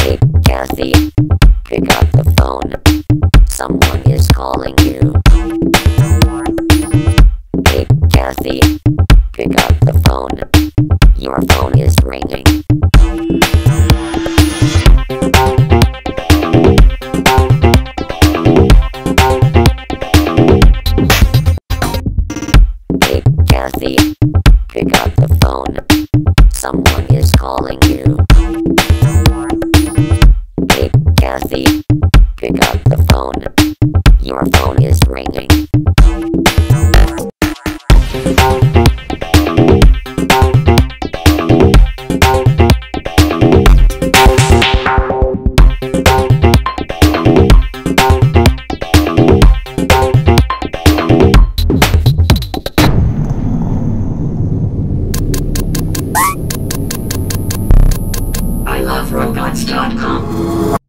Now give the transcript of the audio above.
Hey, Cathie, pick up the phone. Someone is calling you. Hey, Cathie, pick up the phone. Your phone is ringing. Hey, Cathie, pick up the phone. Someone is calling you. Pick up the phone. Your phone is ringing. I love robots.com.